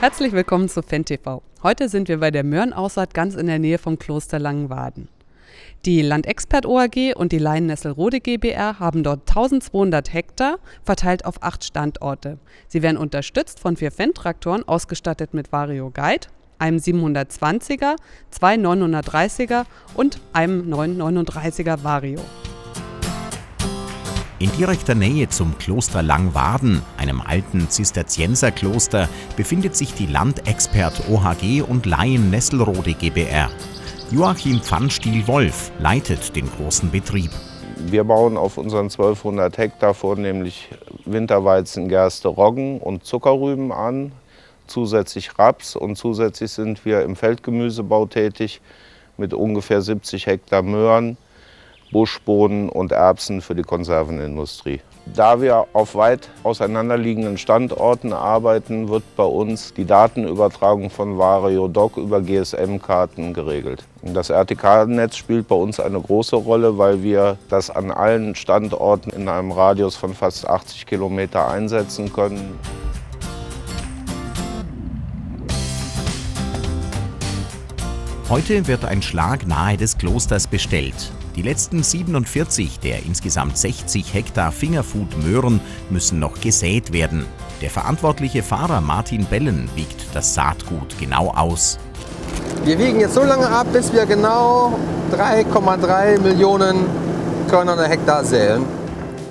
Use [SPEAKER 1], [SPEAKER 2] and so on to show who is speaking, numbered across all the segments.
[SPEAKER 1] Herzlich willkommen zu FenTV. Heute sind wir bei der Möhrenaussaat ganz in der Nähe vom Kloster Langenwaden. Die Landexpert OAG und die Laiennessel-Rode GbR haben dort 1200 Hektar verteilt auf acht Standorte. Sie werden unterstützt von vier Fendt-Traktoren ausgestattet mit Vario Guide, einem 720er, zwei 930er und einem 939er Vario.
[SPEAKER 2] In direkter Nähe zum Kloster Langwaden, einem alten Zisterzienserkloster, befindet sich die Landexpert OHG und Laien Nesselrode GbR. Joachim Pfannstiel-Wolf leitet den großen Betrieb.
[SPEAKER 3] Wir bauen auf unseren 1200 Hektar vornehmlich Winterweizen, Gerste, Roggen und Zuckerrüben an, zusätzlich Raps und zusätzlich sind wir im Feldgemüsebau tätig mit ungefähr 70 Hektar Möhren, Buschbohnen und Erbsen für die Konservenindustrie. Da wir auf weit auseinanderliegenden Standorten arbeiten, wird bei uns die Datenübertragung von Vario Doc über GSM-Karten geregelt. Das RTK-Netz spielt bei uns eine große Rolle, weil wir das an allen Standorten in einem Radius von fast 80 Kilometer einsetzen können.
[SPEAKER 2] Heute wird ein Schlag nahe des Klosters bestellt. Die letzten 47 der insgesamt 60 Hektar Fingerfood-Möhren müssen noch gesät werden. Der verantwortliche Fahrer Martin Bellen wiegt das Saatgut genau aus.
[SPEAKER 4] Wir wiegen jetzt so lange ab, bis wir genau 3,3 Millionen Körner Hektar säen.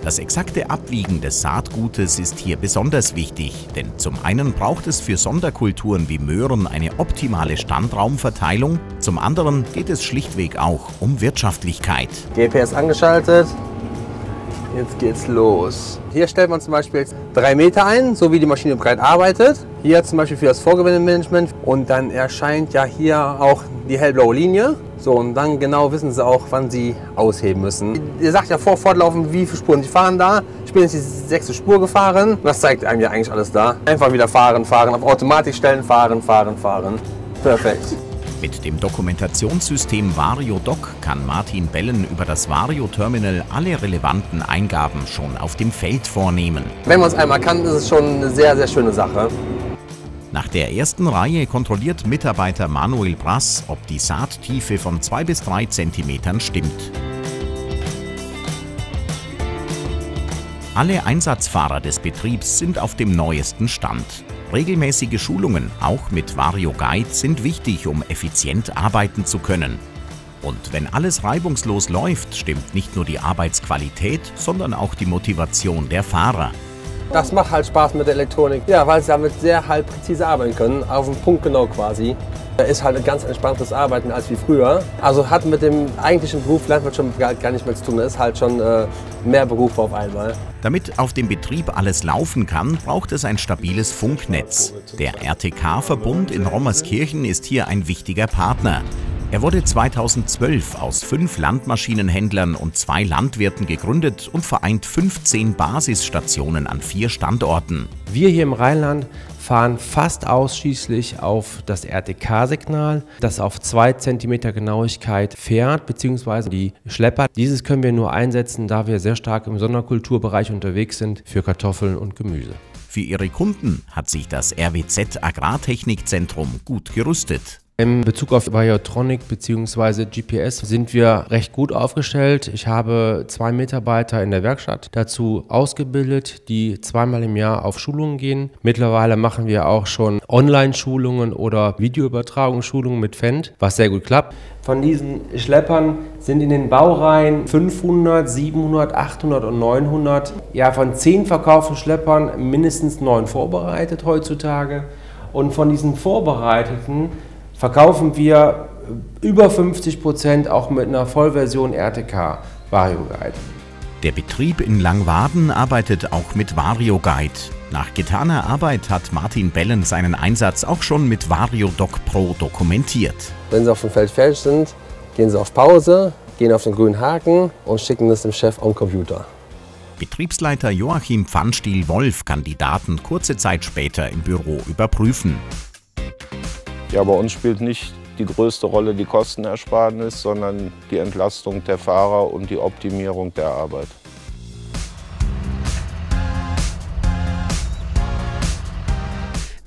[SPEAKER 2] Das exakte Abwiegen des Saatgutes ist hier besonders wichtig, denn zum einen braucht es für Sonderkulturen wie Möhren eine optimale Standraumverteilung, zum anderen geht es schlichtweg auch um Wirtschaftlichkeit.
[SPEAKER 4] GPS angeschaltet, jetzt geht's los. Hier stellt man zum Beispiel drei Meter ein, so wie die Maschine breit arbeitet. Hier zum Beispiel für das Vorgewindemanagement und dann erscheint ja hier auch die hellblaue Linie. So, und dann genau wissen sie auch, wann sie ausheben müssen. Ihr sagt ja vor, fortlaufend, wie viele Spuren sie fahren da. Ich bin jetzt die sechste Spur gefahren. Das zeigt einem ja eigentlich alles da. Einfach wieder fahren, fahren, auf Automatik stellen, fahren, fahren, fahren. Perfekt.
[SPEAKER 2] Mit dem Dokumentationssystem VarioDoc kann Martin Bellen über das Vario-Terminal alle relevanten Eingaben schon auf dem Feld vornehmen.
[SPEAKER 4] Wenn man es einmal kann, ist es schon eine sehr, sehr schöne Sache.
[SPEAKER 2] Nach der ersten Reihe kontrolliert Mitarbeiter Manuel Brass, ob die Saattiefe von 2 bis 3 cm stimmt. Alle Einsatzfahrer des Betriebs sind auf dem neuesten Stand. Regelmäßige Schulungen, auch mit Vario Guide, sind wichtig, um effizient arbeiten zu können. Und wenn alles reibungslos läuft, stimmt nicht nur die Arbeitsqualität, sondern auch die Motivation der Fahrer.
[SPEAKER 4] Das macht halt Spaß mit der Elektronik. Ja, weil sie damit sehr halt präzise arbeiten können, auf den Punkt genau quasi. Ist halt ein ganz entspanntes Arbeiten als wie früher. Also hat mit dem eigentlichen Beruf Landwirt gar, gar nicht mehr zu tun. Ist halt schon äh, mehr Beruf auf einmal.
[SPEAKER 2] Damit auf dem Betrieb alles laufen kann, braucht es ein stabiles Funknetz. Der RTK-Verbund in Rommerskirchen ist hier ein wichtiger Partner. Er wurde 2012 aus fünf Landmaschinenhändlern und zwei Landwirten gegründet und vereint 15 Basisstationen an vier Standorten.
[SPEAKER 5] Wir hier im Rheinland fahren fast ausschließlich auf das RTK-Signal, das auf 2 cm Genauigkeit fährt, beziehungsweise die Schlepper. Dieses können wir nur einsetzen, da wir sehr stark im Sonderkulturbereich unterwegs sind für Kartoffeln und Gemüse.
[SPEAKER 2] Für ihre Kunden hat sich das RWZ Agrartechnikzentrum gut gerüstet.
[SPEAKER 5] In Bezug auf Biotronic bzw. GPS sind wir recht gut aufgestellt. Ich habe zwei Mitarbeiter in der Werkstatt dazu ausgebildet, die zweimal im Jahr auf Schulungen gehen. Mittlerweile machen wir auch schon Online-Schulungen oder Videoübertragungsschulungen mit Fendt, was sehr gut klappt. Von diesen Schleppern sind in den Baureihen 500, 700, 800 und 900. Ja, von zehn verkauften Schleppern mindestens neun vorbereitet heutzutage. Und von diesen vorbereiteten verkaufen wir über 50 Prozent auch mit einer Vollversion RTK Vario Guide.
[SPEAKER 2] Der Betrieb in Langwaden arbeitet auch mit Vario Guide. Nach getaner Arbeit hat Martin Bellen seinen Einsatz auch schon mit Vario Doc Pro dokumentiert.
[SPEAKER 4] Wenn Sie auf dem Feld fertig sind, gehen Sie auf Pause, gehen auf den grünen Haken und schicken das dem Chef am Computer.
[SPEAKER 2] Betriebsleiter Joachim Pfannstiel-Wolf kann die Daten kurze Zeit später im Büro überprüfen.
[SPEAKER 3] Ja, bei uns spielt nicht die größte Rolle die Kostenersparnis, sondern die Entlastung der Fahrer und die Optimierung der Arbeit.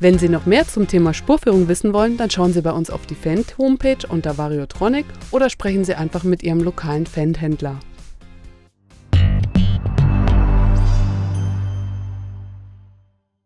[SPEAKER 1] Wenn Sie noch mehr zum Thema Spurführung wissen wollen, dann schauen Sie bei uns auf die Fendt-Homepage unter Variotronic oder sprechen Sie einfach mit Ihrem lokalen Fendt-Händler.